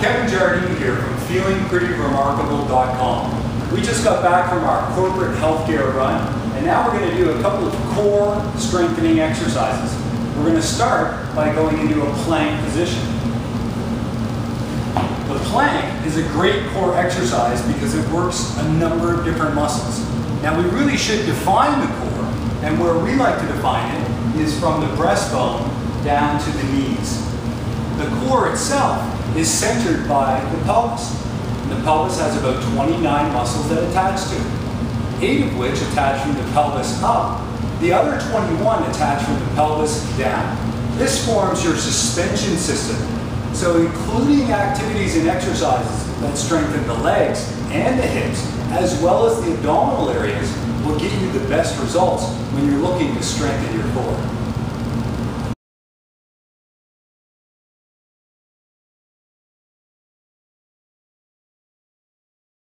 Kevin Jardine here from FeelingPrettyRemarkable.com. We just got back from our corporate healthcare run, and now we're going to do a couple of core strengthening exercises. We're going to start by going into a plank position. The plank is a great core exercise because it works a number of different muscles. Now we really should define the core, and where we like to define it is from the breastbone down to the knees. The core itself is centered by the pelvis. And the pelvis has about 29 muscles that attach to it, eight of which attach from the pelvis up, the other 21 attach from the pelvis down. This forms your suspension system. So including activities and exercises that strengthen the legs and the hips, as well as the abdominal areas, will get you the best results when you're looking to strengthen your core.